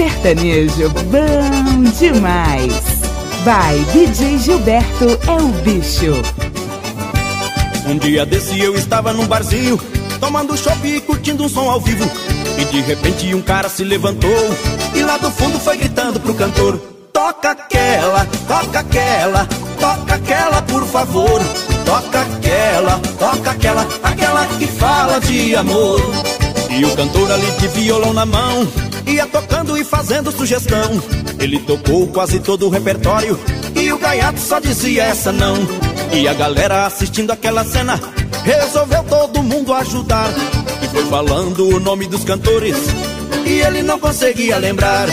Sertanejo bom demais. Vai, DJ Gilberto é o bicho. Um dia desse eu estava num barzinho, tomando chopp e curtindo um som ao vivo. E de repente um cara se levantou e lá do fundo foi gritando pro cantor: Toca aquela, toca aquela, toca aquela, por favor. Toca aquela, toca aquela, aquela que fala de amor. E o cantor ali de violão na mão ia tocando e fazendo sugestão. Ele tocou quase todo o repertório e o gaiato só dizia essa não. E a galera assistindo aquela cena resolveu todo mundo ajudar. E foi falando o nome dos cantores e ele não conseguia lembrar.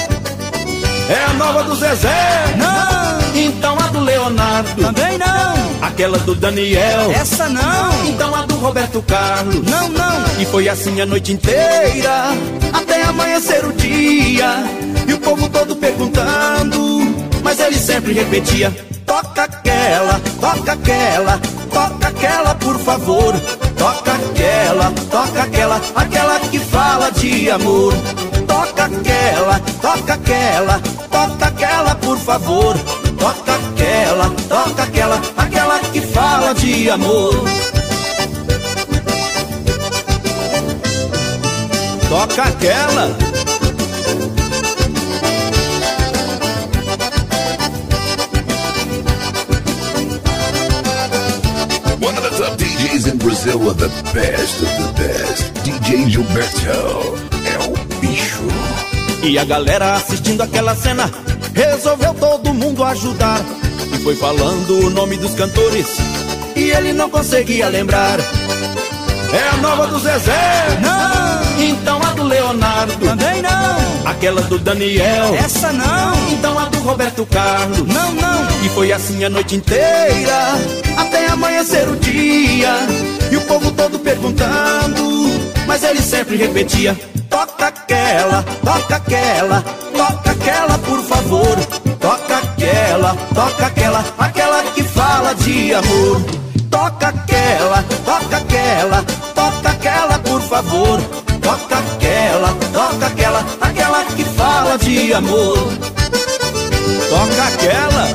É a nova do Zezé? Não! Então a do Leonardo? Também não! Aquela do Daniel? Essa não! Então a do Roberto Carlos? Não, não! E foi assim a noite inteira, até amanhecer o dia. E o povo todo perguntando, mas ele sempre repetia: Toca aquela, toca aquela, toca aquela, por favor. Toca aquela, toca aquela, aquela que fala de amor. Toca aquela, toca aquela, toca aquela, por favor. Toca aquela, toca aquela, aquela que fala de amor. Toca aquela. One of the top DJs in Brazil with the best of the best. DJ Gilberto é o bicho. E a galera assistindo aquela cena resolveu todo mundo ajudar. E foi falando o nome dos cantores e ele não conseguia lembrar. É a nova do Zezé? Não! Então a do Leonardo? Também não! Aquela do Daniel? Essa não! Então a do Roberto Carlos? Não, não! E foi assim a noite inteira, até amanhecer o dia. E o povo todo perguntando, mas ele sempre repetia: Toca aquela, toca aquela, aquela, por favor. Toca aquela, toca aquela, aquela que fala de amor. Toca aquela, toca aquela, toca aquela, por favor. Toca aquela, toca aquela, aquela que fala de amor. Toca aquela.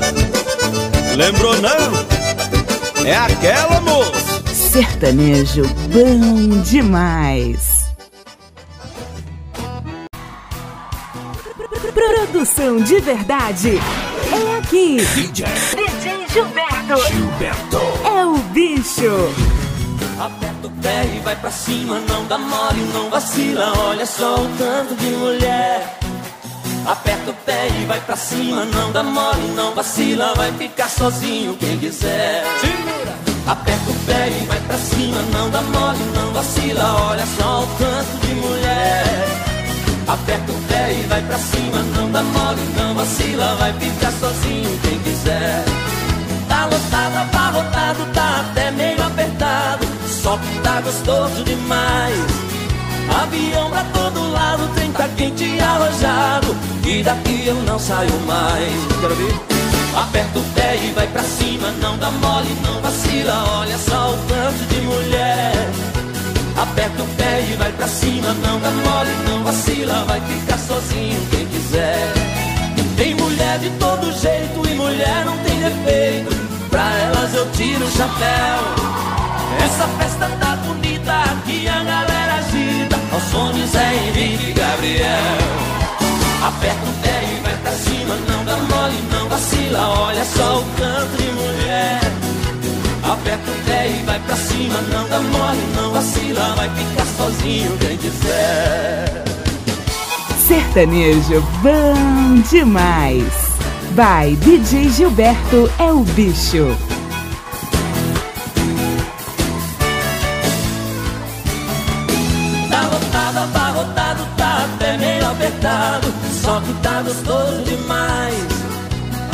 Lembrou não? É aquela, moço. Sertanejo bom demais. Produção de verdade é aqui. DJ DJ Gilberto Gilberto. é o bicho. Aperta o pé e vai pra cima, não dá mole, não vacila, olha só o tanto de mulher. Aperta o pé e vai pra cima, não dá mole, não vacila, vai ficar sozinho quem quiser. Aperta o pé e vai pra cima, não dá mole, não vacila, olha só o tanto de mulher. Aperta o pé e vai pra cima, não dá mole, não vacila, vai ficar sozinho quem quiser. Tá lotado, abarrotado, tá até meio apertado, só que tá gostoso demais. Avião pra todo lado, trem tá quente e arrojado, e daqui eu não saio mais. Quero ver? Aperta o pé e vai pra cima, não dá mole, não vacila, olha só o tanto de mulher. Aperta o pé e vai pra cima, não dá mole, não vacila, vai ficar sozinho quem quiser. Tem mulher de todo jeito e mulher não tem defeito, pra elas eu tiro o chapéu. Essa festa tá bonita, aqui a galera agita, ao som de Zé Henrique e Gabriel. Aperta o pé e vai pra cima, não dá mole, não vacila, olha só o canto de mulher. Aperta o pé e vai pra cima, não dá mole, não vacila, vai ficar sozinho quem quiser. Sertanejo bom demais. Vai, DJ Gilberto é o bicho. Tá lotado, abarrotado, tá até meio apertado, só que tá gostoso demais.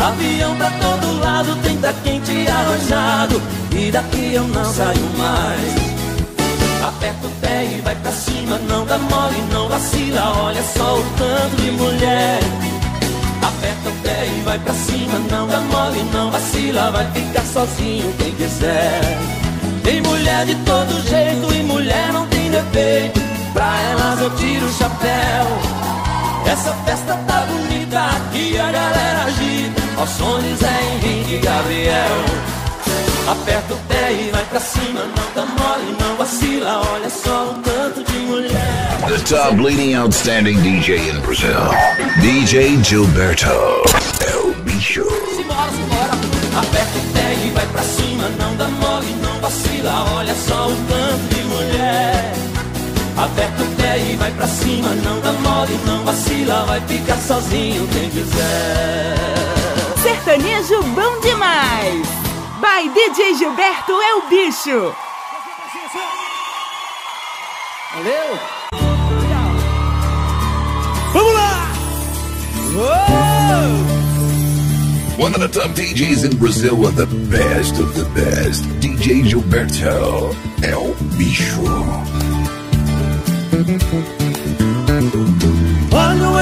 Avião pra todo lado, tem tá quente arranjado, e daqui eu não saio mais. Aperta o pé e vai pra cima, não dá mole, não vacila, olha só o tanto de mulher. Aperta o pé e vai pra cima, não dá mole, não vacila, vai ficar sozinho quem quiser. Tem mulher de todo jeito e mulher não tem defeito, pra elas eu tiro o chapéu. Essa festa tá Ao som de Zé Henrique e Gabriel Aperta o pé e vai pra cima Não dá mole, não vacila. Olha só o tanto de mulher. The top leading outstanding DJ in Brazil, DJ Gilberto El Bicho. Simbora, simbora. Aperta o pé e vai pra cima Não dá mole, não vacila. Olha só o tanto de mulher. Aperta o pé e vai pra cima Não dá mole, não vacila. Vai ficar sozinho quem quiser. Sertanejo bom demais. By DJ Gilberto é o bicho. Valeu! Vamos lá! One of the top DJs in Brazil with the best of the best, DJ Gilberto El Bicho.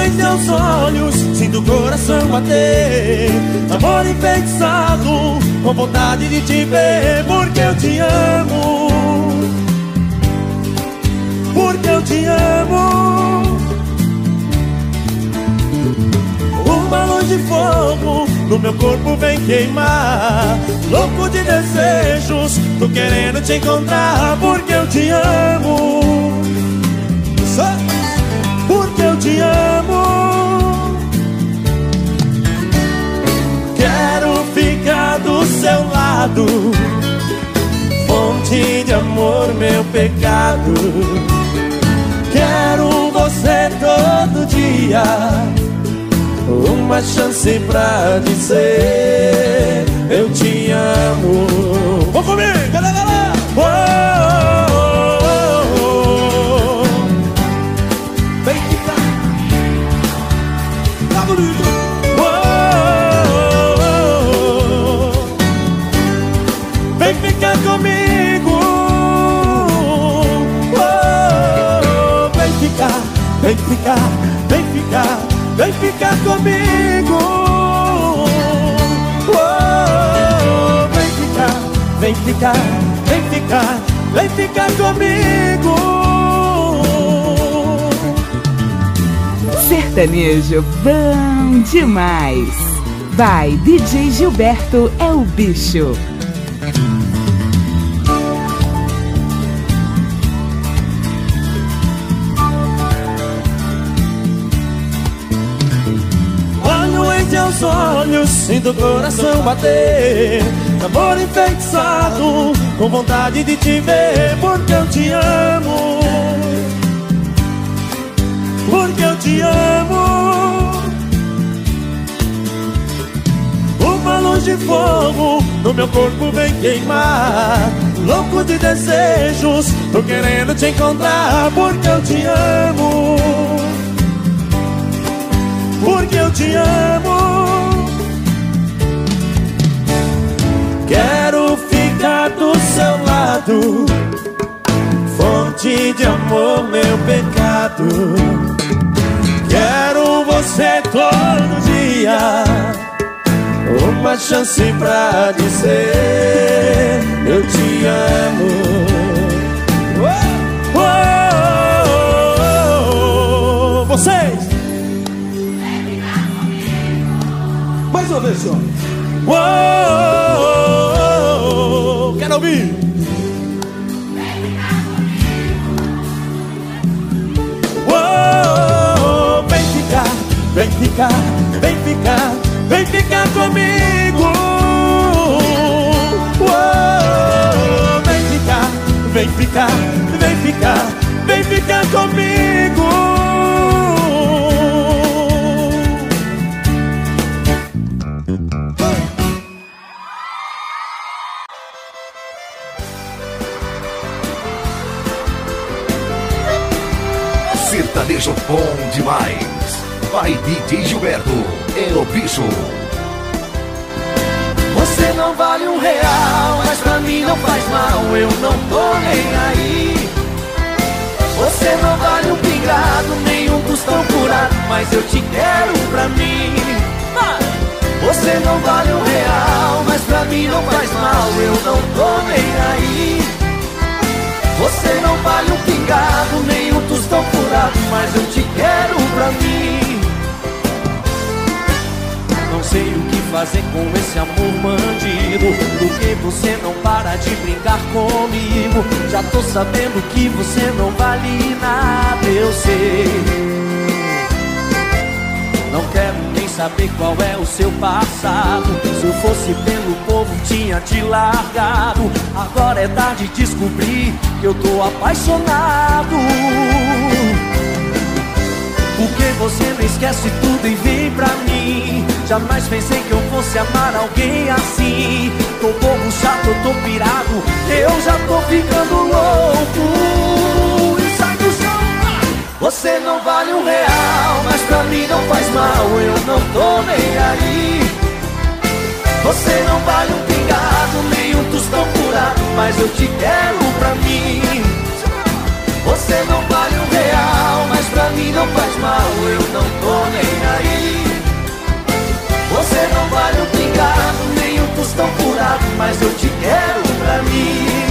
Em teus olhos, sinto o coração bater. Amor enfeitiçado, com vontade de te ver Porque eu te amo. Porque eu te amo. Uma luz de fogo no meu corpo vem queimar. Louco de desejos, tô querendo te encontrar Porque eu te amo. Porque eu te amo. Do seu lado, fonte de amor, meu pecado. Quero você todo dia, uma chance pra dizer eu te amo. Vou comigo, galera! Ficar, vem ficar Vem ficar comigo Sertanejo bom demais. By DJ Gilberto é o bicho. Teus olhos, sinto o coração bater. Amor enfeitiçado, com vontade de te ver Porque eu te amo. Porque eu te amo. Uma luz de fogo no meu corpo vem queimar. Louco de desejos, tô querendo te encontrar Porque eu te amo. Porque eu te amo. Quero ficar do seu lado, fonte de amor, meu pecado. Quero você todo dia, uma chance pra dizer eu te amo. Oh, oh, oh, oh. Vocês! Mais uma vez, senhor. Uou, quero ouvir. Vem ficar, vem ficar, vem ficar, vem ficar comigo. Vem ficar, vem ficar, vem ficar, vem ficar comigo. Sertanejo bom demais. Vai DJ Gilberto El Bicho. Você não vale um real, mas pra mim não faz mal, eu não tô nem aí. Você não vale um pingado, nem um tostão curado, mas eu te quero pra mim. Você não vale um real, mas pra mim não faz mal, eu não tô nem aí. Você não vale um pingado, nem um tostão furado, mas eu te quero pra mim. Não sei o que fazer com esse amor bandido? Por que você não para de brincar comigo? Já tô sabendo que você não vale nada, eu sei. Não quero nem saber qual é o seu passado. Se eu fosse pelo povo, tinha te largado. Agora é tarde de descobrir que eu tô apaixonado. Por que você não esquece tudo e vem pra mim? Jamais pensei que eu fosse amar alguém assim Tô pouco chato, tô pirado Eu já tô ficando louco Você não vale um real Mas pra mim não faz mal Eu não tô nem aí Você não vale um pingado Nem um tostão furado Mas eu te quero pra mim você não vale um real, mas pra mim não faz mal, eu não tô nem aí. Você não vale um pingado, nem um tostão furado, mas eu te quero pra mim.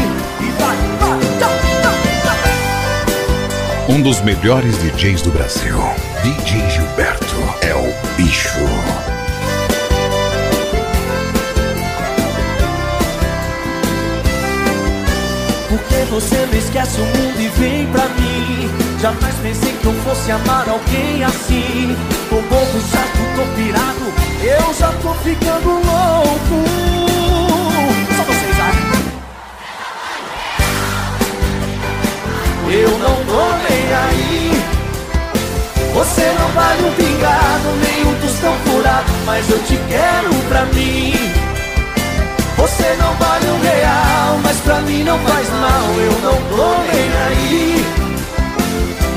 Um dos melhores DJs do Brasil, DJ Gilberto, é o bicho. você não esquece o mundo e vem pra mim? Jamais pensei que eu fosse amar alguém assim Mas eu te quero pra mim você não vale um real, mas pra mim não faz mal, eu não tô nem aí.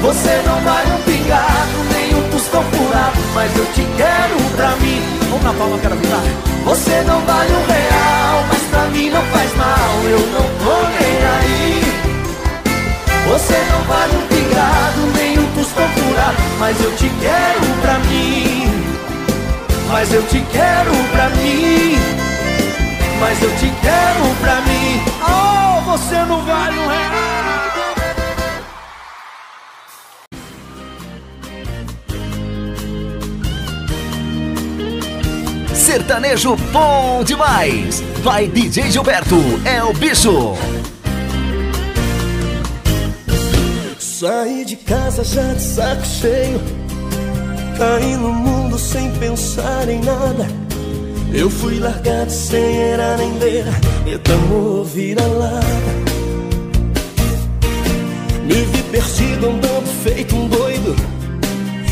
Você não vale um pingado, nem um tostão furado, mas eu te quero pra mim. Vamos na palma, quero virar. Você não vale um real, mas pra mim não faz mal, eu não tô nem aí. Você não vale um pingado, nem um tostão furado, mas eu te quero pra mim. Mas eu te quero pra mim mas eu te quero pra mim. Oh, você não vale um real. Sertanejo bom demais. Vai DJ Gilberto, é o bicho. Saí de casa já de saco cheio. Caí no mundo sem pensar em nada. Eu fui largado sem era nem beira E amor vira-lata Me vi perdido andando feito um doido.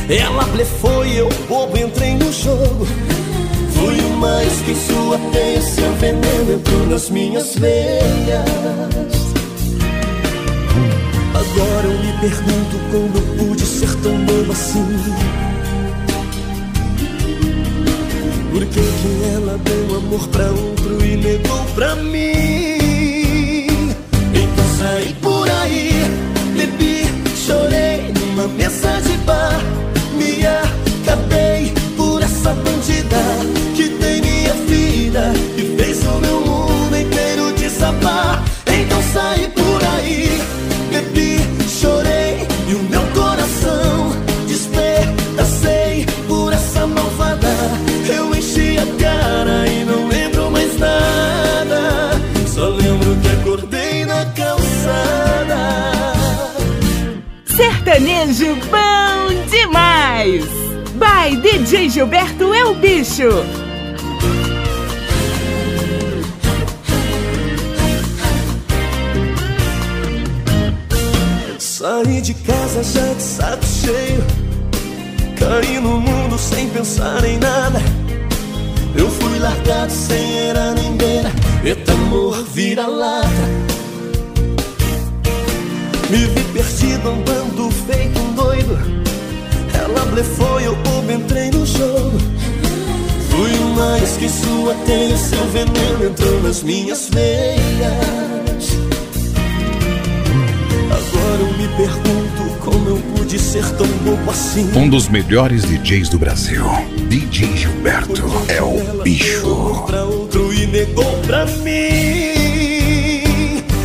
Ela blefou e eu bobo entrei no jogo. Fui o mais que sua Seu veneno entrou nas minhas veias. Agora eu me pergunto como eu pude ser tão bobo assim Por que, que ela deu amor pra outro e negou pra mim? Então saí por aí, bebi, chorei numa mesa de bar. Demais! By DJ Gilberto é o bicho. Saí de casa já de saco cheio. Caí no mundo sem pensar em nada. Eu fui largado sem era nem beira. Eita amor, vira-lata Me vi perdido andando feito um doido Ela blefou e eu entrei no jogo Fui mais que sua teia Seu veneno entrou nas minhas veias Agora eu me pergunto como eu pude ser tão bobo assim. Um dos melhores DJs do Brasil, DJ Gilberto, é o bicho. Pra outro e negou pra mim.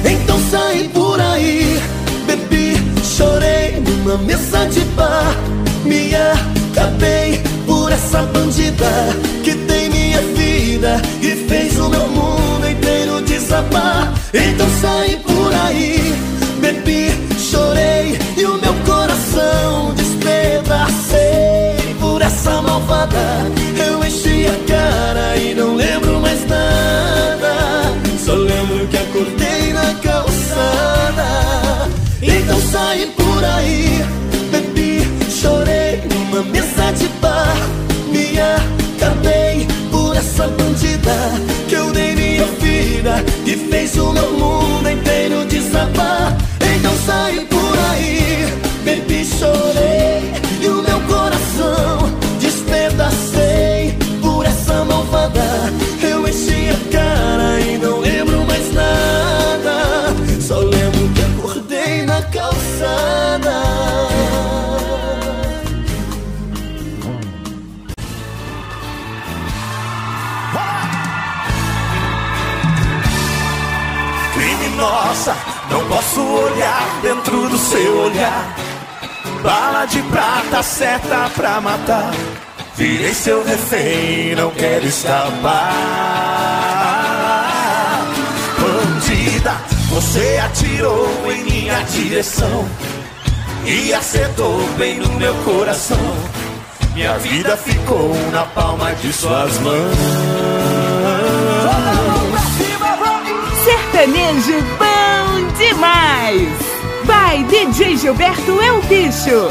Então saí por aí, bebi, chorei numa mesa de bar. Me acabei tá por essa bandida que tem minha vida e fez o meu mundo inteiro desabar. Então saí por aí, bebi, chorei e o meu coração despedacei por essa malvada. Eu enchi a cara e não lembro mais nada. Só lembro que acordei. but posso olhar dentro do seu olhar. Bala de prata, seta pra matar. Virei seu refém, não quero escapar. Bandida, você atirou em minha direção e acertou bem no meu coração. Minha vida ficou na palma de suas mãos. Sertanejo bom demais! Vai, DJ Gilberto é o bicho!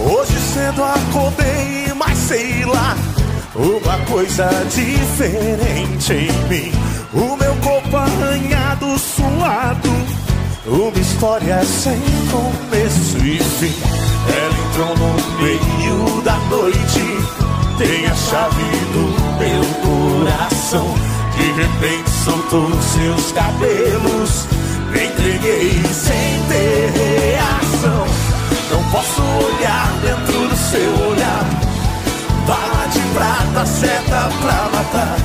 Hoje cedo acordei, mas sei lá, uma coisa diferente em mim. O meu corpo arranhado, suado, uma história sem começo e fim. Ela entrou no meio da noite, tem a chave do meu coração. De repente soltou seus cabelos, me entreguei sem ter reação. Não posso olhar dentro do seu olhar. Bala de prata, seta pra matar.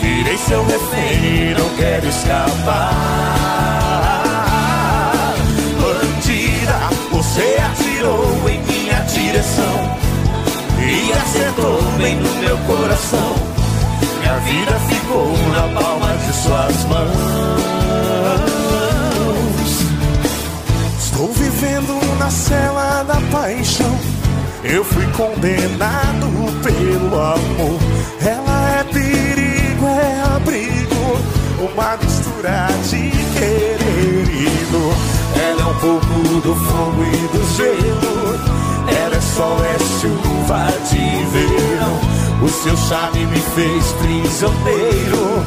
Virei seu refém, não quero escapar. Bandida, você atirou em minha direção e acertou bem no meu coração. Minha vida ficou na palma de suas mãos. Estou vivendo na cela da paixão. Eu fui condenado pelo amor. Ela é perigo, é abrigo. Uma mistura de querer dor. Ela é um pouco do fogo e do gelo. Ela é sol, é chuva de verão. O seu charme me fez prisioneiro.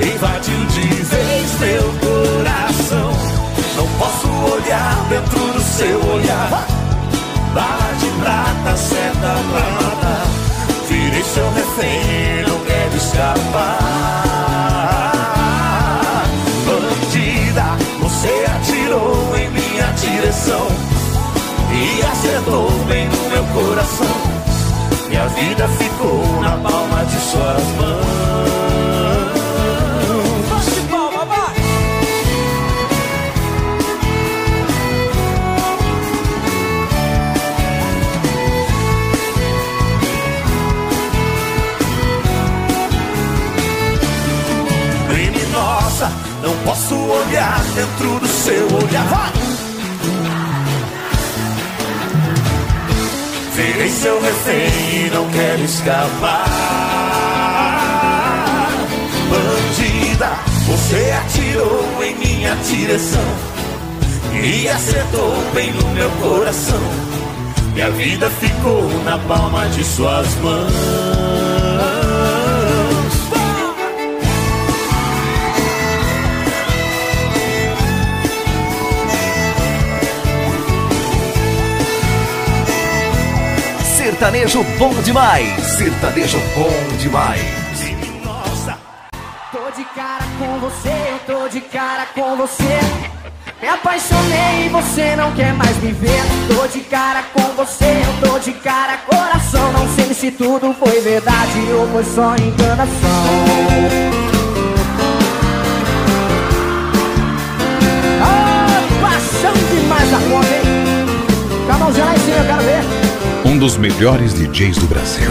Invadiu de vez meu coração. Não posso olhar dentro do seu olhar. Bala de prata, seta pra matar. Virei seu refém, não quero escapar. Bandida, você atirou em minha direção e acertou bem no meu coração. Vida ficou na palma de suas mãos. Bate palma, vai! Criminosa, não posso olhar dentro do seu olhar. Vai! Virei seu refém e não quero escapar. Bandida, você atirou em minha direção e acertou bem no meu coração. Minha vida ficou na palma de suas mãos. Sertanejo bom demais. Sertanejo bom demais. Criminosa, Tô de cara com você, eu tô de cara com você. Me apaixonei e você não quer mais me ver. Tô de cara com você, eu tô de cara, coração. Não sei se tudo foi verdade ou foi só enganação. Ah, paixão demais a conta, hein? Com a mãozinha lá em cima, eu quero ver. Um dos melhores DJs do Brasil.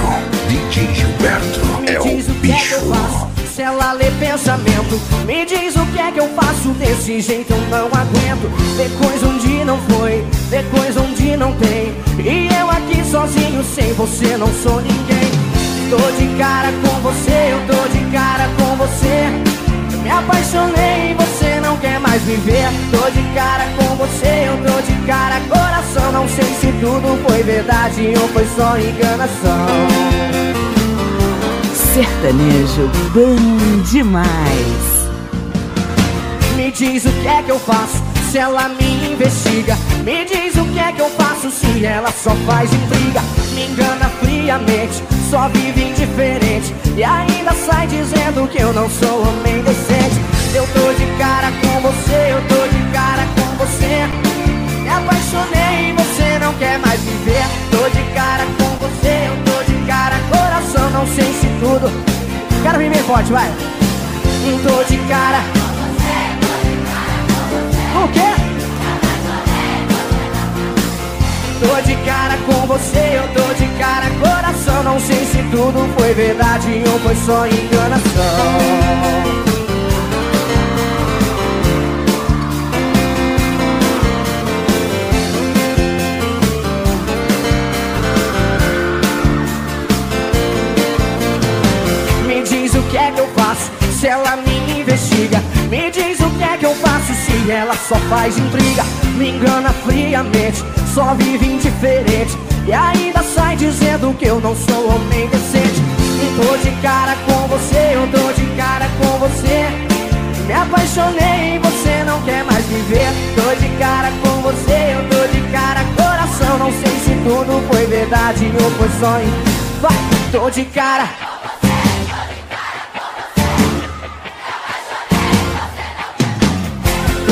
DJ Gilberto é o é bicho. se ela lê pensamento Me diz o que é que eu faço. Desse jeito eu não aguento. Ver coisa onde não foi Ver coisa onde não tem. E eu aqui sozinho Sem você não sou ninguém. Tô de cara com você Eu tô de cara com você me apaixonei e você não quer mais viver Tô de cara com você Eu tô de cara coração Não sei se tudo foi verdade Ou foi só enganação Sertanejo bom demais! Me diz o que é que eu faço se ela me investiga. Me diz o que é que eu faço se ela só faz intriga me engana friamente Só vive indiferente E ainda sai dizendo que eu não sou homem decente. Eu tô de cara com você, eu tô de cara com você. Me apaixonei e você não quer mais viver. Tô de cara com você, eu tô de cara Coração não sei se tudo. Quero vem bem forte, vai. Tô de cara. Com você, tô de cara com você. O quê? Tô de cara com você, eu tô de cara coração. Não sei se tudo foi verdade ou foi só enganação. se ela me investiga Me diz o que é que eu faço se ela só faz intriga Me engana friamente, só vive indiferente. E ainda sai dizendo que eu não sou homem decente. Tô de cara com você, eu tô de cara com você. Me apaixonei e você não quer mais viver Tô de cara com você, eu tô de cara coração. Não sei se tudo foi verdade ou foi sonho Vai, tô de cara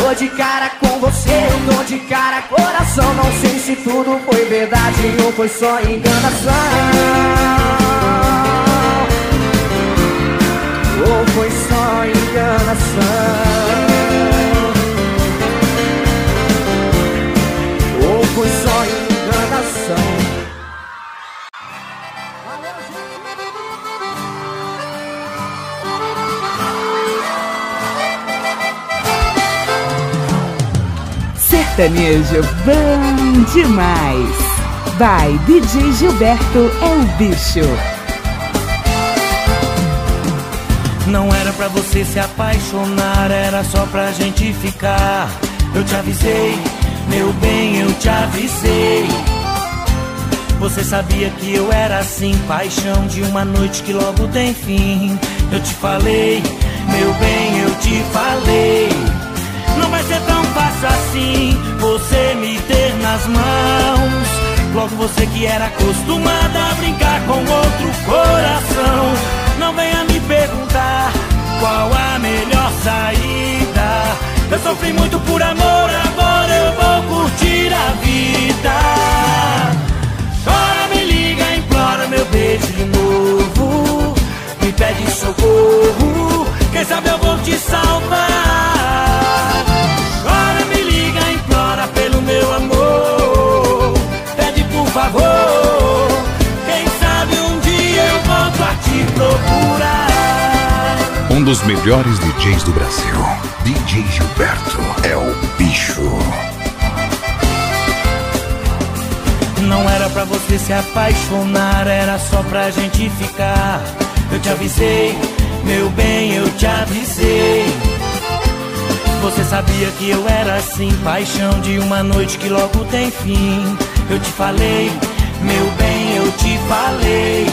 Tô de cara com você, eu tô de cara coração Não sei se tudo foi verdade ou foi só enganação. Ou foi só enganação sertanejo bom demais. Vai, DJ Gilberto é o bicho. Não era pra você se apaixonar, era só pra gente ficar. Eu te avisei, meu bem, eu te avisei. Você sabia que eu era assim, paixão de uma noite que logo tem fim. Eu te falei, meu bem, eu te falei. Não vai ser tão fácil assim você me ter nas mãos. Logo você que era acostumada a brincar com outro coração. Não venha me perguntar qual a melhor saída. Eu sofri muito por amor, agora eu vou curtir a vida. Chora, me liga, implora meu beijo de novo. Me pede socorro, quem sabe eu vou te salvar. Favor. Quem sabe um dia eu volto a te procurar. Um dos melhores DJs do Brasil, DJ Gilberto, é o bicho. Não era pra você se apaixonar, era só pra gente ficar. Eu te avisei, meu bem, eu te avisei. Você sabia que eu era assim, paixão de uma noite que logo tem fim eu te falei, meu bem, eu te falei.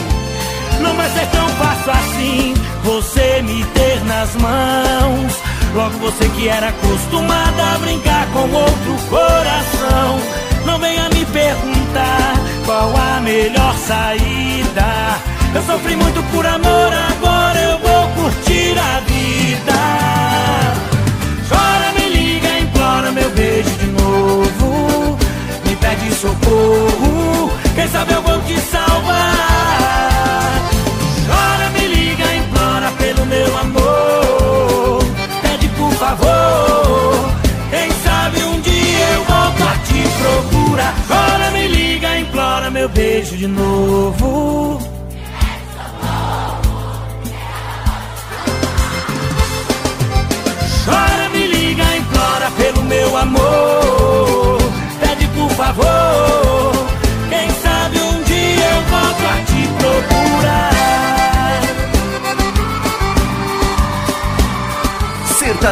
Não vai ser tão fácil assim você me ter nas mãos. Logo você que era acostumada a brincar com outro coração. Não venha me perguntar qual a melhor saída. Eu sofri muito por amor, agora eu vou curtir a vida. Meu beijo de novo pede socorro. Quem sabe eu vou te salvar. Chora, me liga, implora pelo meu amor. Pede por favor. Quem sabe um dia eu volto a te procurar. Chora, me liga, implora meu beijo de novo.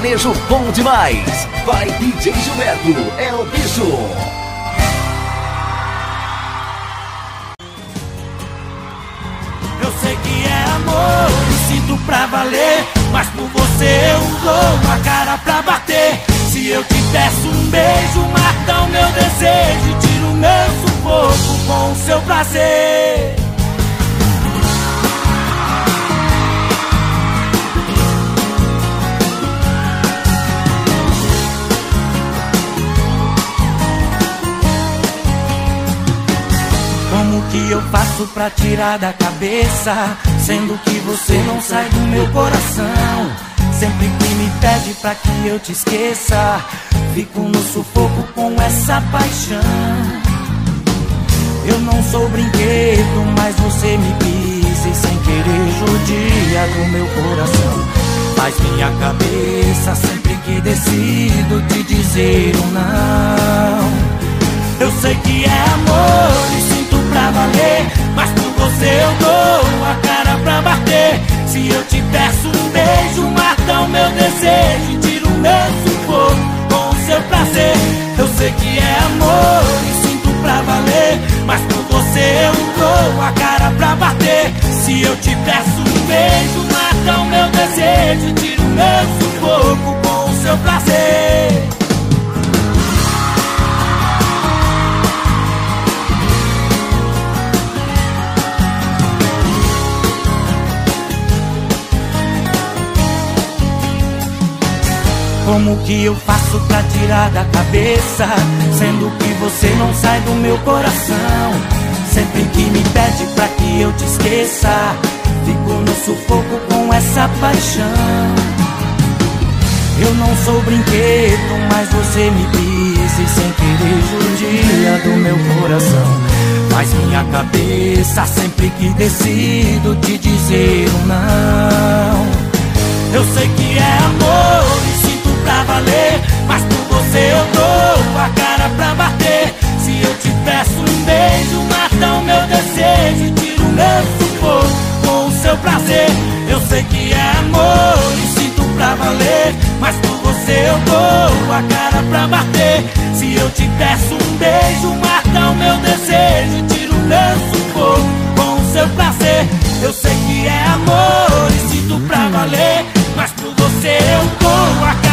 Sertanejo bom demais. Vai DJ Gilberto, é o bicho. Eu sei que é amor, me sinto pra valer. Mas por você eu dou uma cara pra bater. Se eu te peço um beijo, mata o meu desejo e tira o meu sufoco com o seu prazer. Como que eu faço pra tirar da cabeça Sendo que você não sai do meu coração. Sempre que me pede pra que eu te esqueça, fico no sufoco com essa paixão. Eu não sou brinquedo, mas você me quis e sem querer judia do meu coração. Faz minha cabeça sempre que decido te dizer um não. Eu sei que é amor pra valer, mas por você eu dou a cara pra bater. Se eu te peço um beijo, mata o meu desejo tira o meu sufoco com o seu prazer. Eu sei que é amor e sinto pra valer, mas por você eu dou a cara pra bater. Se eu que eu faço pra tirar da cabeça? Sendo que você não sai do meu coração. Sempre que me pede pra que eu te esqueça, fico no sufoco com essa paixão. Eu não sou brinquedo, mas você me quis e sem querer judia do meu coração. Faz minha cabeça sempre que decido te dizer um não. Eu sei que é amor valer, mas por você eu dou a cara pra bater. Se eu te peço um beijo, mata o meu desejo tira o meu sufoco com o seu prazer. Eu sei que é amor e sinto pra valer, mas por você eu dou a cara pra bater. Se eu te peço um beijo, mata o meu desejo tira o meu sufoco com o seu prazer. Eu sei que é amor e sinto pra valer, mas por você eu dou a cara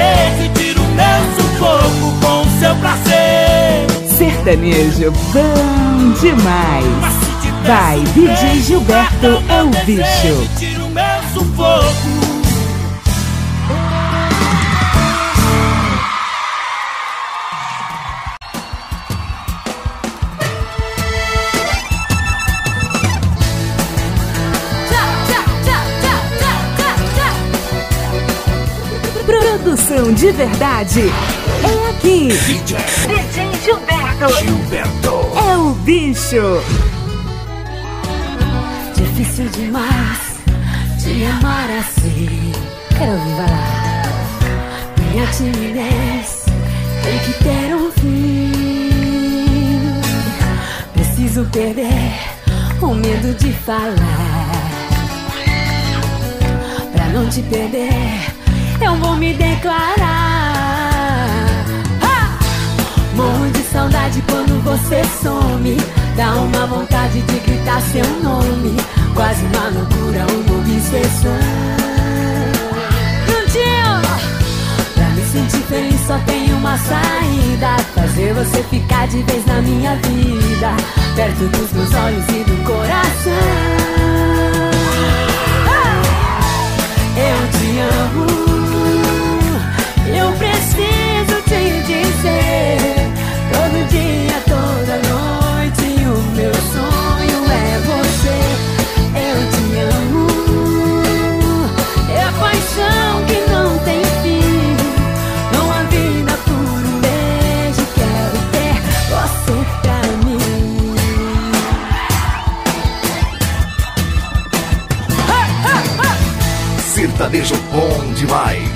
e tira o meu sufoco com o seu prazer. Sertanejo bom demais. Mas se Vai, DJ Gilberto é o bicho. Tira o meu sufoco. Produção de verdade é aqui. DJ DJ Gilberto Gilberto. é o bicho. Difícil demais te amar assim. Quero ouvir falar. Minha timidez tem que ter um fim. Preciso perder o medo de falar. Pra não te perder, eu vou me declarar. Morro de saudade quando você some. Dá uma vontade de gritar seu nome. Quase uma loucura, uma obsessão. Juntinho! Pra me sentir feliz só tem uma saída. Fazer você ficar de vez na minha vida. Perto dos meus olhos e do coração. Eu te amo. Te dizer. Todo dia, toda noite. O meu sonho é você. Eu te amo. É a paixão que não tem fim. Não há vida por um beijo. Quero ter você pra mim. Sertanejo bom demais.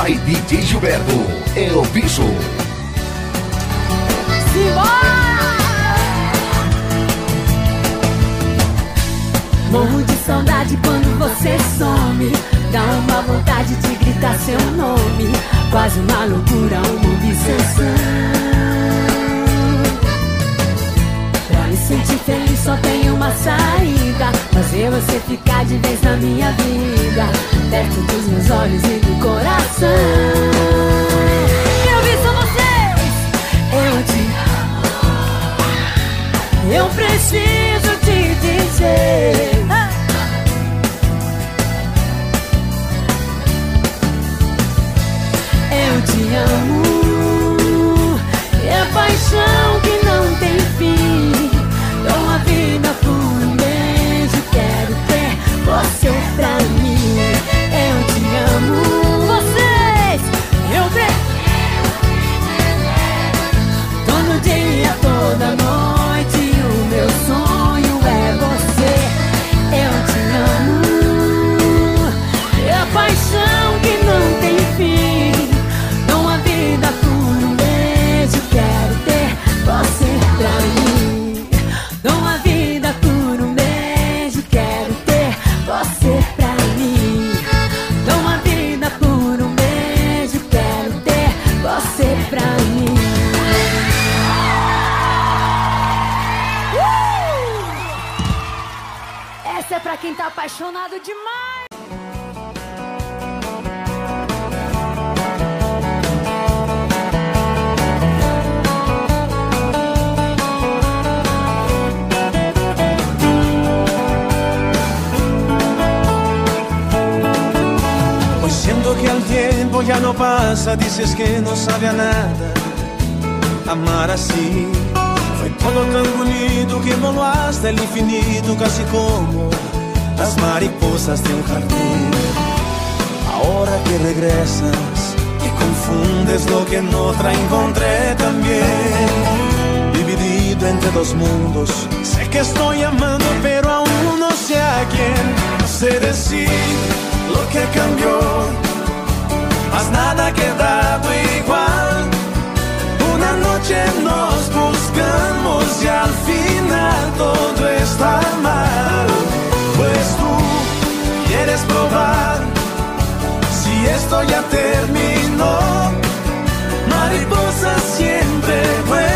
Vai DJ Gilberto. É o bicho. Morro de saudade quando você some. Dá uma vontade de gritar seu nome. Quase uma loucura, uma obsessão. Pra me sentir feliz só tem uma saída. Fazer você ficar de vez na minha vida. Perto dos meus olhos e do coração. Quero ouvir só vocês. Eu te eu preciso te dizer. Eu te amo. É paixão olham pra mim. Eu te amo. Vocês, eu te. Todo dia, toda noite. Quem tá apaixonado demais. Hoy siento que el tiempo ya no pasa, dices que no sabe nada. Amar así fue todo tan bonito que voló hasta el infinito, casi como las mariposas de un jardín. Ahora que regresas y confundes lo que en otra encontré también. Dividido entre dos mundos, sé que estoy amando, pero aún no sé a quién. No sé decir lo que cambió, mas nada ha quedado igual. Una noche nos buscamos y al final todo está mal. Si esto ya terminó. Mariposa siempre vuelve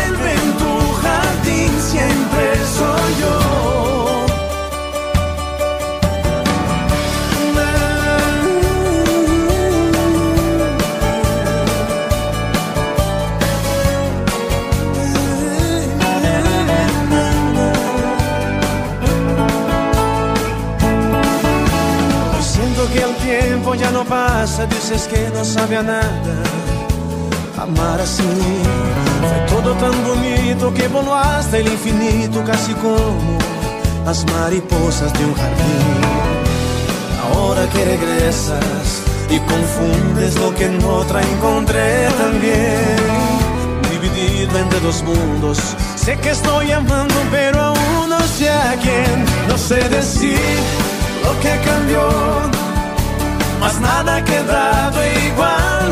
ya no pasa, dices que no sabe a nada. Amar así fue todo tan bonito que voló hasta el infinito, casi como las mariposas de un jardín. Ahora que regresas y confundes lo que en otra encontré también. Dividido entre dos mundos, sé que estoy amando, pero aún no sé a quién. No sé decir lo que cambió, mas nada ha quedado igual.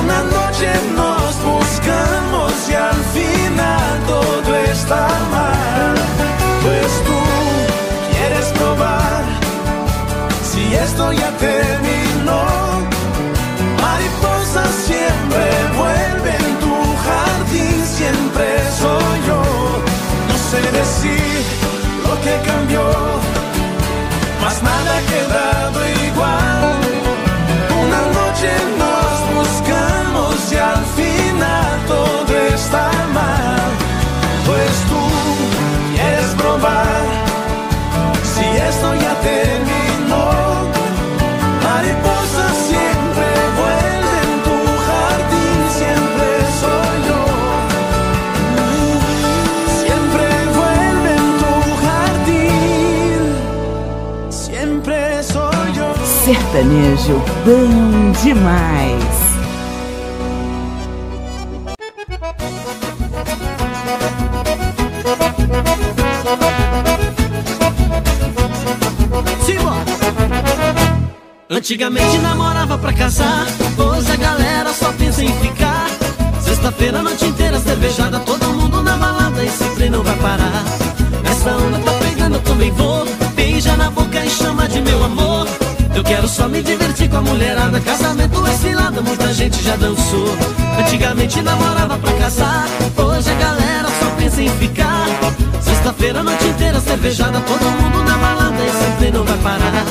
Una noche nos buscamos y al final todo está mal. Pues tú quieres probar si esto ya terminó. Mariposa siempre vuelve en tu jardín, siempre soy yo. No sé decir lo que cambió, mas nada ha quedado igual. Sertanejo bom demais. Antigamente namorava pra casar, hoje a galera só pensa em ficar. Sexta-feira noite inteira cervejada, todo mundo na balada e sempre não vai parar. Essa onda tá pegando, eu também vou. Beija na boca e chama de meu amor. Quero só me divertir com a mulherada. Casamento é muita gente já dançou. Antigamente namorava pra casar, hoje a galera só pensa em ficar. Sexta-feira noite inteira cervejada, todo mundo na balada e sempre não vai parar.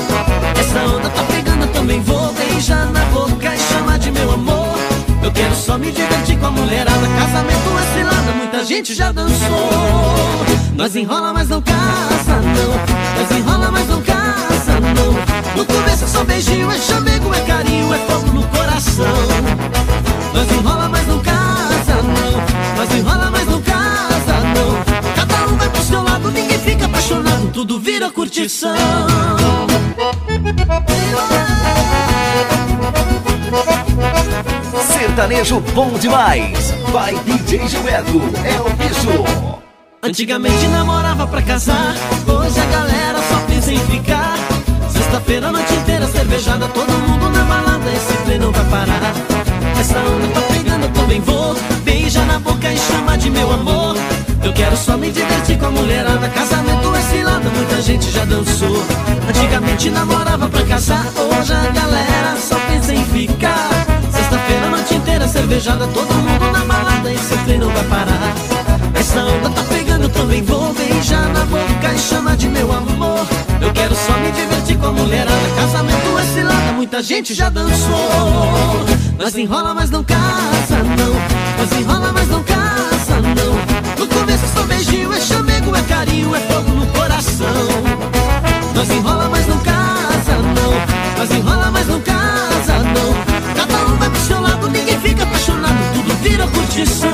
Essa onda tá pegando, também vou. Beija na boca e chama de meu amor. Eu quero só me divertir com a mulherada. Casamento é muita gente já dançou. Nós enrola, mas não casa, não. Nós enrola, mas não casa, não. No começo é só beijinho, é chamego, é carinho, é fogo no coração. Nós enrola, mas não casa, não. Nós enrola, mas não casa, não. Cada um vai pro seu lado, ninguém fica apaixonado, tudo vira curtição. Sertanejo bom demais. Vai DJ Gilberto, é o bicho. Antigamente namorava pra casar, cervejada, todo mundo na balada, esse trem não vai parar. Essa onda tá pegando, também vou. Beija na boca e chama de meu amor. Eu quero só me divertir com a mulherada. Casamento é cilada, muita gente já dançou. Antigamente namorava pra casar, hoje a galera só pensa em ficar. Sexta-feira noite inteira cervejada, todo mundo na balada, esse trem não vai parar. Essa onda tá pegando, também vou beijar na boca e chama de meu amor. Eu quero só me divertir com a mulherada. Casamento é cilada, muita gente já dançou. Mas enrola, mas não casa, não. Mas enrola, mas não casa, não. No começo só beijinho, é chamego, é carinho, é fogo no coração. Mas enrola, mas não casa, não. Mas enrola, mas não casa, não. Cada um vai pro seu lado, ninguém fica apaixonado. Tudo vira curtição.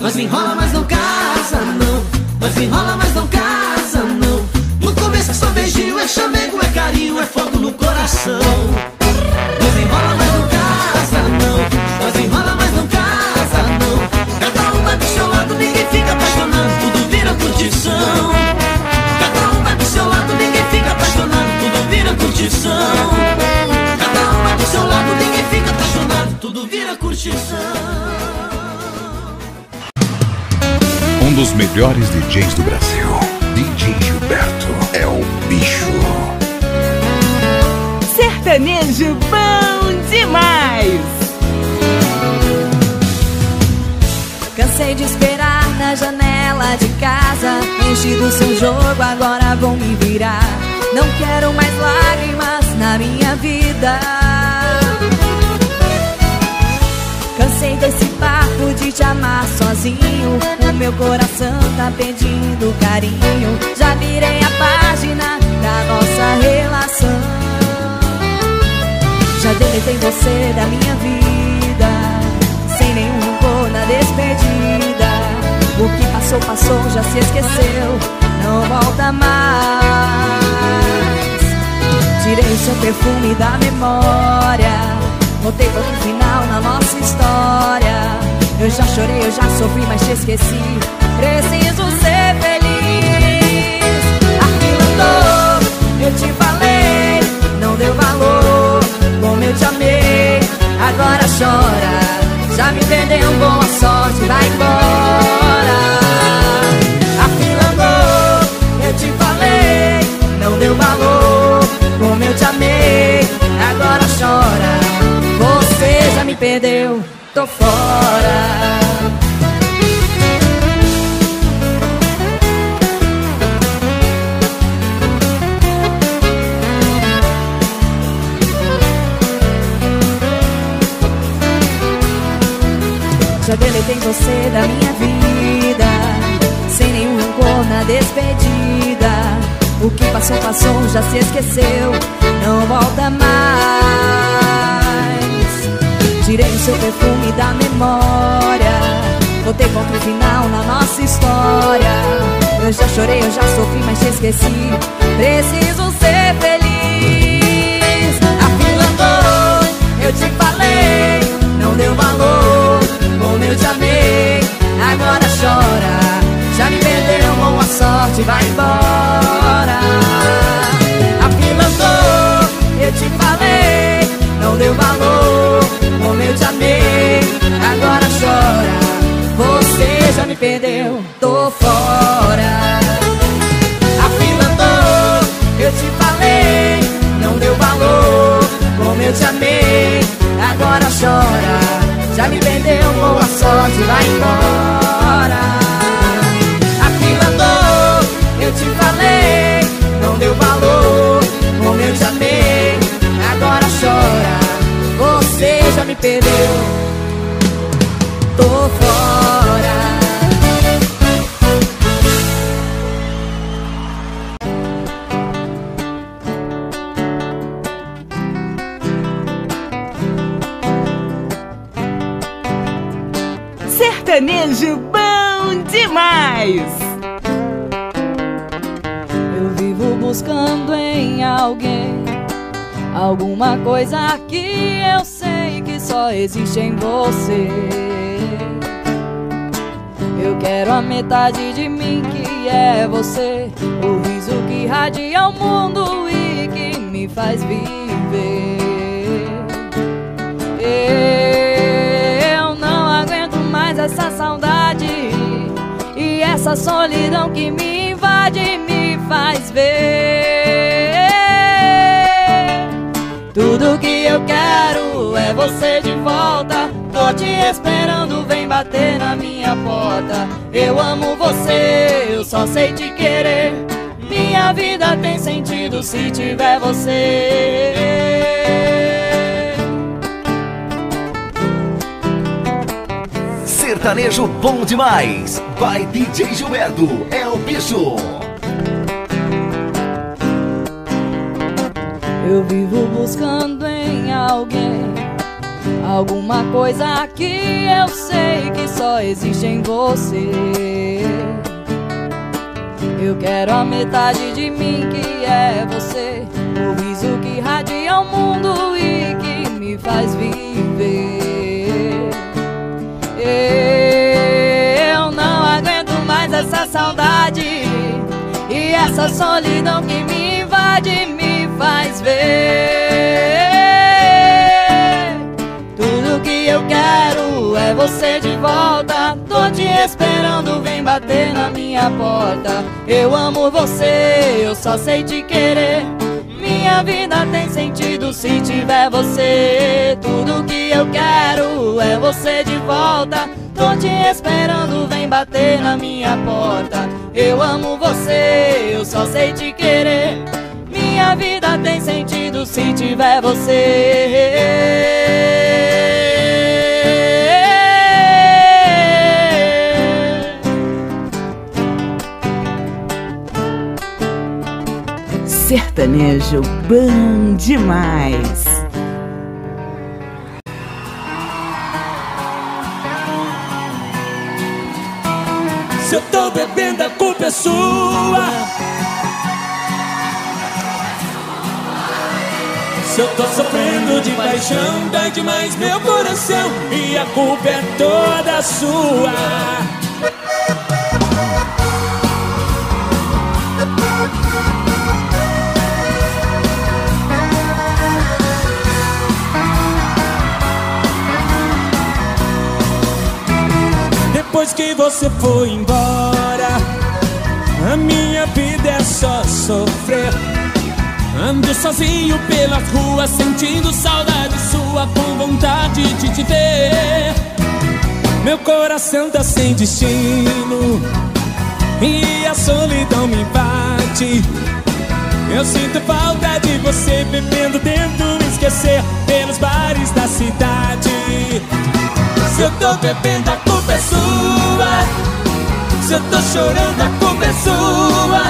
Mas enrola, mas não casa, não. Mas enrola, mas não casa, começo é chamego, é carinho, é fogo no coração. Mas enrola, mas não casa, não. Mas enrola, mas não casa, não. Cada um vai pro seu lado, ninguém fica apaixonado Tudo vira curtição. Cada um vai pro seu lado, ninguém fica apaixonado Tudo vira curtição. Cada um vai pro seu lado, ninguém fica apaixonado Tudo vira curtição. Um dos melhores DJs do Brasil. Sertanejo bom demais. Cansei de esperar na janela de casa. Enchi do seu jogo, agora vou me virar. Não quero mais lágrimas na minha vida. Cansei desse papo de te amar sozinho. O meu coração tá pedindo carinho. Já virei a página da nossa relação Deletei você da minha vida Sem nenhum rancor na despedida. O que passou, passou, já se esqueceu Não volta mais. Tirei o seu perfume da memória Botei ponto final na nossa história. Eu já chorei, eu já sofri, mas te esqueci. Preciso ser feliz. Aquilandou, eu te falei Não deu valor, eu te amei. Agora chora, já me perdeu, boa sorte, vai embora. Aquilandou, eu te falei Não deu valor, como eu te amei Agora chora. Você já me perdeu, tô fora. Deletei você da minha vida, sem nenhum rancor na despedida. O que passou, passou, já se esqueceu, não volta mais. Tirei o seu perfume da memória Botei ponto final na nossa história Eu já chorei, eu já sofri, mas te esqueci Preciso ser feliz A fila andou, eu te falei Não deu valor, como eu te amei. Agora chora, já me perdeu Boa sorte, vai embora. A fila andou, eu te falei Já me perdeu, boa sorte, vai embora. A fila andou, eu te falei, não deu valor. Como eu te amei, agora chora. Você já me perdeu Alguma coisa que eu sei que só existe em você. Eu quero a metade de mim que é você. O riso que radia o mundo e que me faz viver. Eu não aguento mais essa saudade e essa solidão que me invade me faz ver. Tudo que eu quero é você de volta. Tô te esperando, vem bater na minha porta. Eu amo você, eu só sei te querer. Minha vida tem sentido se tiver você. Sertanejo bom demais. Vai DJ Gilberto, é o bicho. Eu vivo alguma coisa que eu sei que só existe em você. Eu quero a metade de mim que é você, o riso que radia o mundo e que me faz viver. Eu não aguento mais essa saudade e essa solidão que me invade me faz ver. Eu quero é você de volta. Tô te esperando, vem bater na minha porta. Eu amo você, eu só sei te querer. Minha vida tem sentido se tiver você. Tudo que eu quero é você de volta. Tô te esperando, vem bater na minha porta. Eu amo você, eu só sei te querer. Minha vida tem sentido se tiver você. Sertanejo bom demais. Se eu tô bebendo, a culpa é sua. Se eu tô sofrendo de paixão, dói demais meu coração. E a culpa é toda sua. Depois que você foi embora, a minha vida é só sofrer. Ando sozinho pelas ruas, sentindo saudade sua, com vontade de te ver. Meu coração tá sem destino e a solidão me bate. Eu sinto falta de você bebendo, tento esquecer pelos bares da cidade. Se eu tô bebendo, a culpa é sua. Se eu tô chorando, a culpa é sua.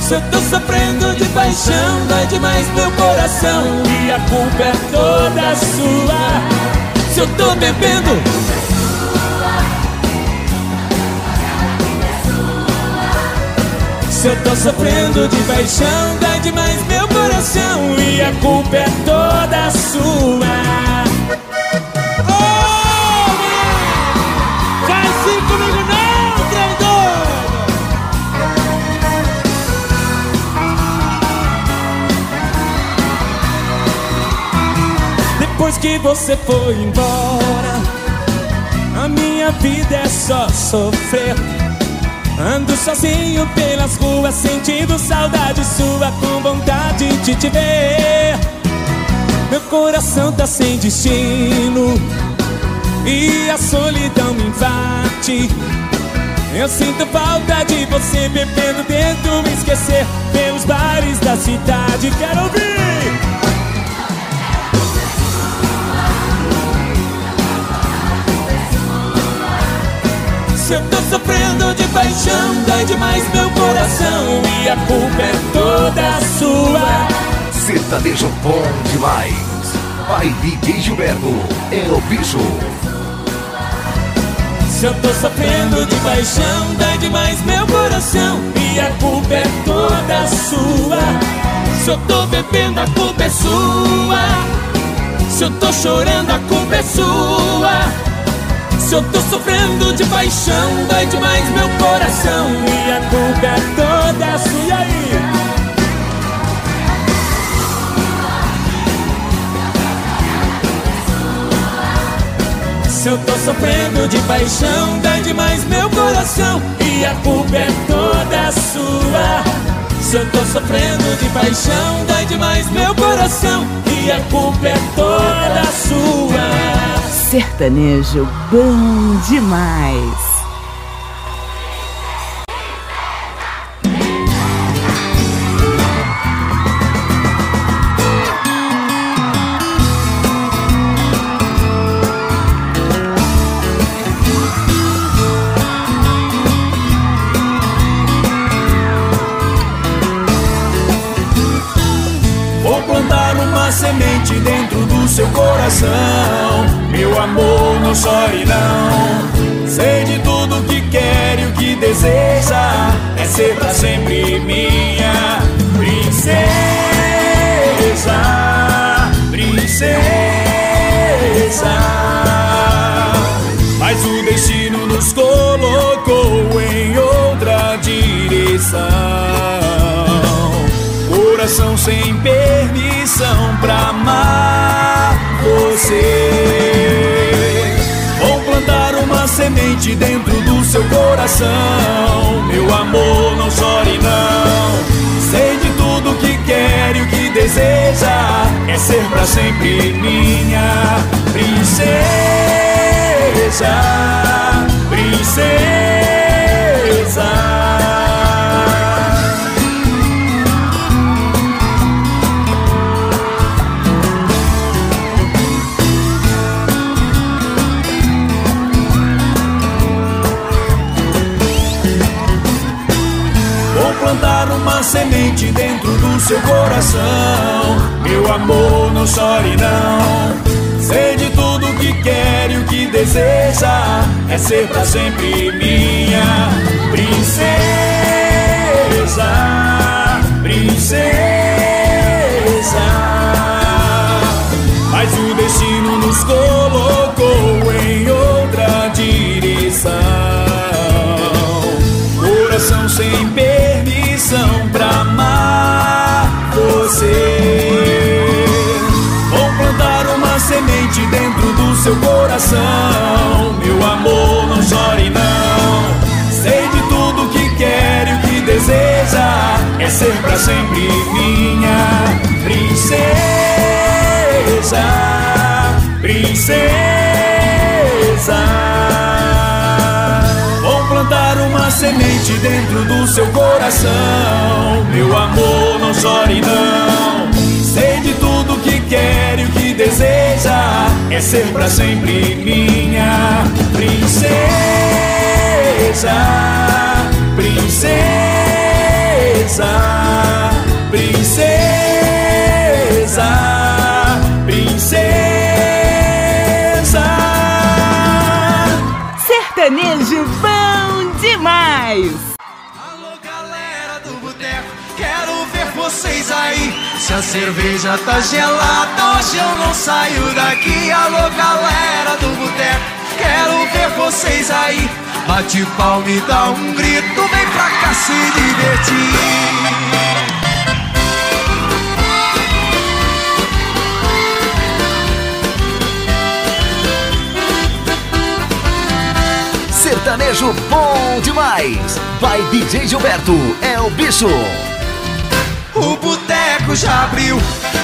Se eu tô sofrendo de paixão, dói demais meu coração. E a culpa é toda sua. Se eu tô bebendo, Se eu tô sofrendo de paixão, dói demais meu coração. E a culpa é toda sua. Depois que você foi embora, a minha vida é só sofrer. Ando sozinho pelas ruas, sentindo saudade sua, com vontade de te ver. Meu coração tá sem destino e a solidão me invade. Eu sinto falta de você bebendo, tento me esquecer pelos bares da cidade. Quero ouvir! Se eu tô sofrendo de paixão, dói demais meu coração e a culpa é toda sua. Sertanejo bom demais. Vai DJ Gilberto, é o bicho. Se eu tô sofrendo de paixão, dói demais meu coração e a culpa é toda sua. Se eu tô bebendo, a culpa é sua. Se eu tô chorando, a culpa é sua. Se eu tô sofrendo de paixão, dói demais meu coração e a culpa é toda sua. Aí? Se eu tô sofrendo de paixão, dói demais meu coração e a culpa é toda sua. Se eu tô sofrendo de paixão, dói demais meu coração e a culpa é toda sua. Sertanejo bom demais. Coração. Meu amor, não chore não. Sei de tudo que quer e o que deseja é ser pra sempre minha princesa. Princesa. Semente dentro do seu coração. Meu amor, não chore não. Sei de tudo que quer e o que deseja é ser pra sempre minha princesa, princesa. Mas o destino nos colocou em outra direção. Coração sem permissão Vou plantar uma semente dentro do seu coração. Meu amor, não chore não. Sei de tudo que quer e o que deseja é ser pra sempre minha princesa. Princesa semente dentro do seu coração. Meu amor, não chore não. Sei de tudo que quer e o que deseja é ser pra sempre minha princesa, princesa, princesa, princesa. Sertanejo demais! Alô, galera do boteco, quero ver vocês aí. Se a cerveja tá gelada, hoje eu não saio daqui. Alô, galera do boteco, quero ver vocês aí. Bate palma e dá um grito, vem pra cá se divertir. Sertanejo bom demais. Vai DJ Gilberto, é o bicho. O boteco já abriu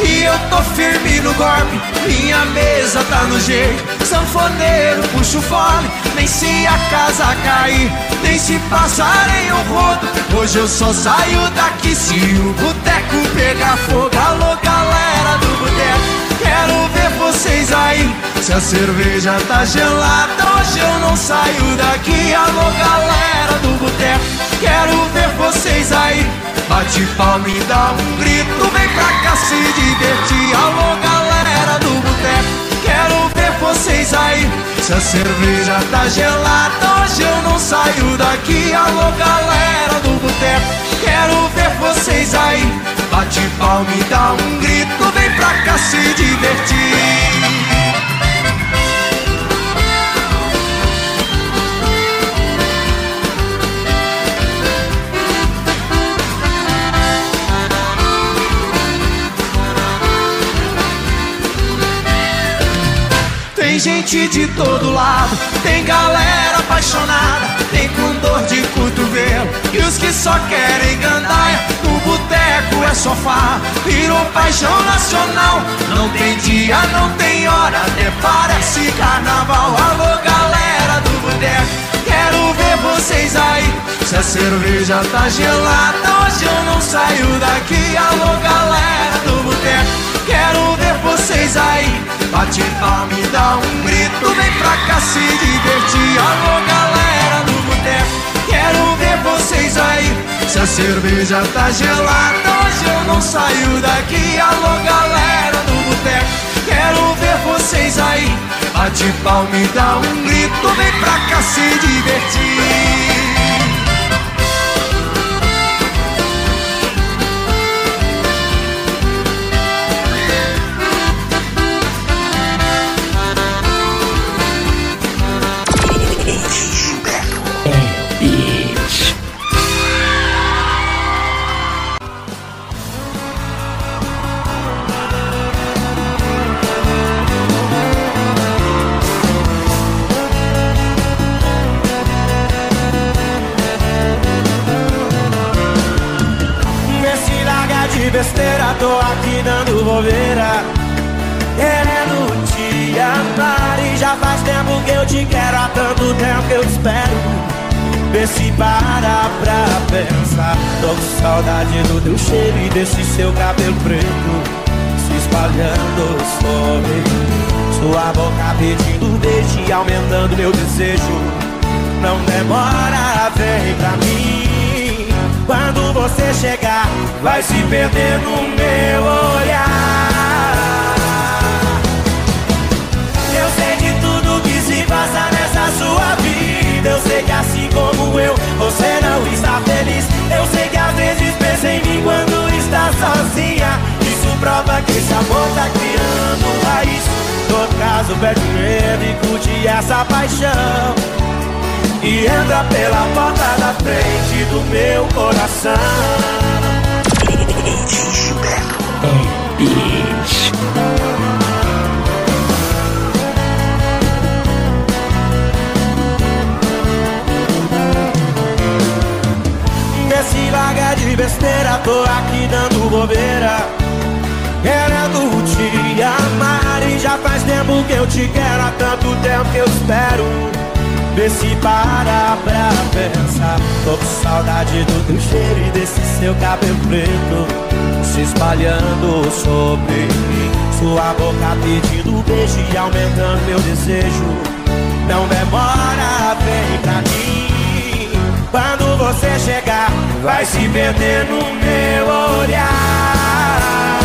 e eu tô firme no golpe. Minha mesa tá no jeito, sanfoneiro puxa o fole. Nem se a casa cair, nem se passarem o rodo. Hoje eu só saio daqui se o boteco pegar fogo. Alô, galera do boteco. Quero ver vocês aí. Se a cerveja tá gelada, hoje eu não saio daqui. Alô, galera do boteco. Quero ver vocês aí. Bate palma e dá um grito. Vem pra cá se divertir. Alô, galera do boteco. Quero ver vocês aí. Se a cerveja tá gelada, hoje eu não saio daqui. Alô, galera do boteco. Quero ver vocês aí. Bate palma e dá um grito, vem pra cá se divertir. Tem gente de todo lado, tem galera apaixonada, tem com dor de cotovelo. E os que só querem gandaia, boteco é sofá. Virou paixão nacional, não tem dia, não tem hora, até parece carnaval. Alô, galera do boteco, quero ver vocês aí. Se a cerveja tá gelada, hoje eu não saio daqui. Alô, galera do boteco. Quero ver vocês aí Bate palma dá um grito Vem pra cá se divertir Alô galera do boteco Quero ver vocês aí. Se a cerveja tá gelada, hoje eu não saio daqui. Alô, galera do boteco. Quero ver vocês aí. Bate palma e dá um grito. Vem pra cá se divertir. Para pra pensar. Tô com saudade do teu cheiro E desse seu cabelo preto Se espalhando sobre Sua boca pedindo beijo E aumentando meu desejo. Não demora, vem pra mim. Quando você chegar, vai se perder no meu olhar. Eu sei de tudo que se passa Eu sei que assim como eu, você não está feliz. Eu sei que às vezes pensa em mim quando está sozinha. Isso prova que esse amor tá criando raiz. Todo caso, perde medo e curte essa paixão. E entra pela porta da frente do meu coração Nesse vaga de besteira tô aqui dando bobeira. Querendo te amar E já faz tempo que eu te quero Há tanto tempo que eu espero. Vê se para pra pensar. Tô com saudade do teu cheiro e desse seu cabelo preto. Se espalhando sobre mim. Sua boca pedindo beijo e aumentando meu desejo. Não demora, vem pra mim você chegar, vai se perder no meu olhar.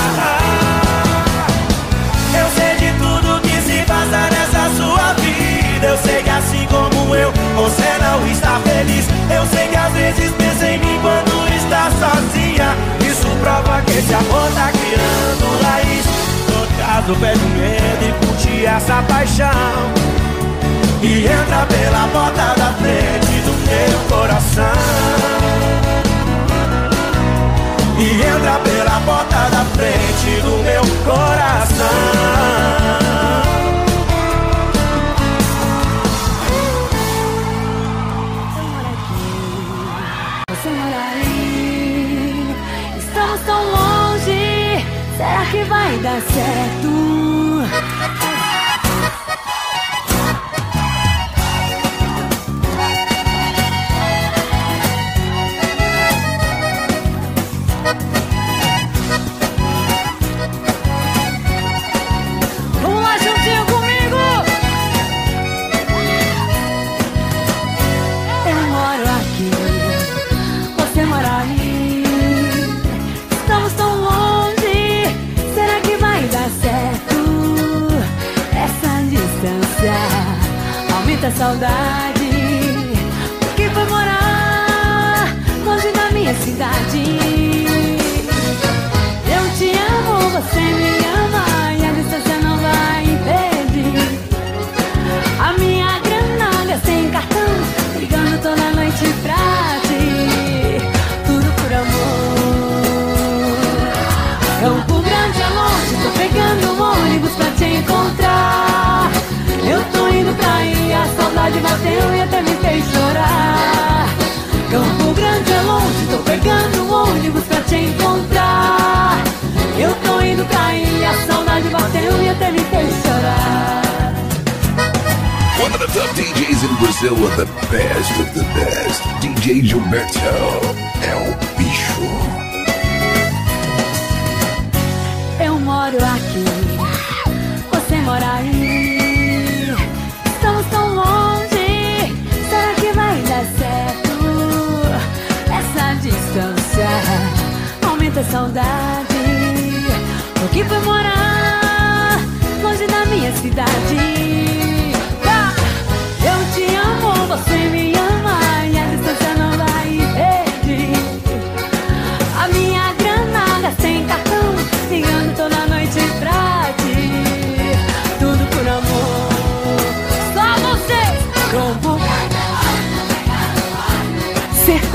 Eu sei de tudo que se passa nessa sua vida. Eu sei que assim como eu, você não está feliz. Eu sei que às vezes pensa em mim quando está sozinha. Isso prova que esse amor tá criando raiz. No caso, perde o medo e curte essa paixão E entra pela porta da frente do meu coração e entra pela porta da frente do meu coração. Você mora aí, estamos tão longe. Será que vai dar certo?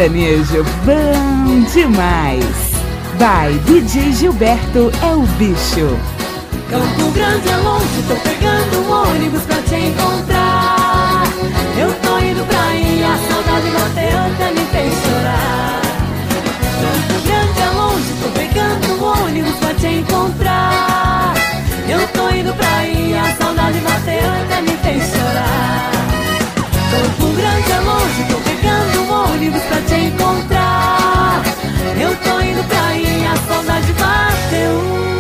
Sertanejo bom demais. Vai, DJ Gilberto é o bicho. Campo Grande é longe, tô pegando um ônibus pra te encontrar. Eu tô indo pra aí, a saudade bateu até me fez chorar. Campo Grande é longe, tô pegando um ônibus pra te encontrar. Eu tô indo pra aí, a saudade bateu até me fez chorar. Campo Grande é longe, tô pegando um ônibus pra te encontrar. Eu tô indo pra aí, a saudade bateu.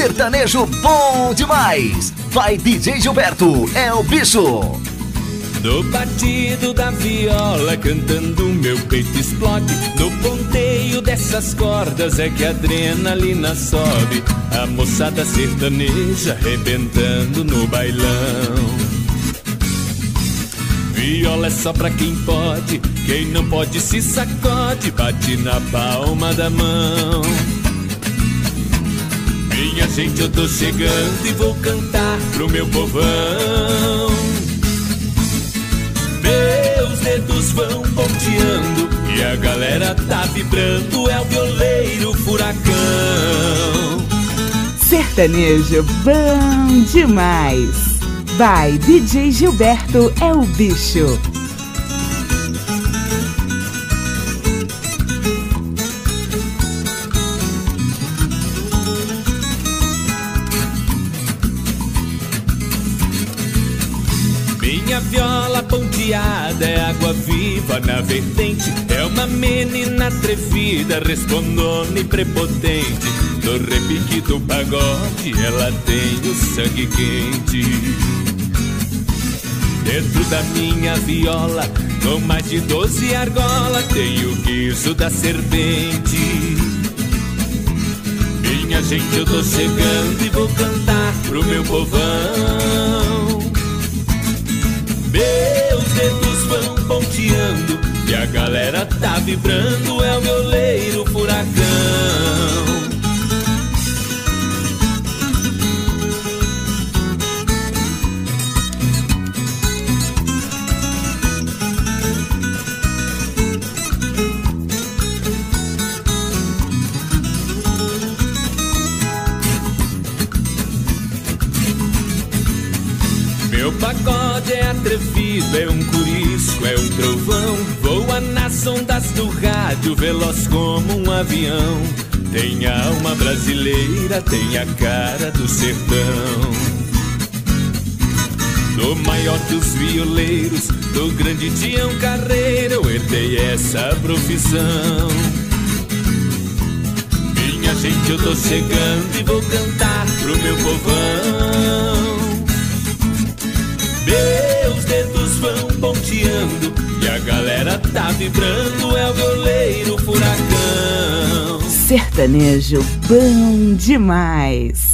Sertanejo bom demais. Vai DJ Gilberto, é o bicho. No batido da viola, cantando meu peito explode. No ponteio dessas cordas é que a adrenalina sobe. A moçada sertaneja arrebentando no bailão. Viola é só pra quem pode, quem não pode se sacode, bate na palma da mão. Minha gente, eu tô chegando e vou cantar pro meu povão. Meus dedos vão ponteando e a galera tá vibrando. É o violeiro furacão. Sertanejo bom demais. Vai, DJ Gilberto é o bicho. Ponteada é água viva na vertente. É uma menina atrevida, respondona e prepotente. No repique do pagode, ela tem o sangue quente. Dentro da minha viola, com mais de doze argolas, tem o guiso da serpente. Minha gente, eu tô chegando e vou cantar pro meu povão. Meus dedos vão ponteando e a galera tá vibrando. É o violeiro furacão. É um curisco, é um trovão. Voa nas ondas do rádio, veloz como um avião. Tem alma brasileira, tem a cara do sertão. Do maior dos violeiros, do grande Tião Carreira, eu herdei essa profissão. Minha gente, eu tô chegando e vou cantar pro meu povão. Meus dedos vão ponteando e a galera tá vibrando. É o violeiro furacão. Sertanejo bom demais.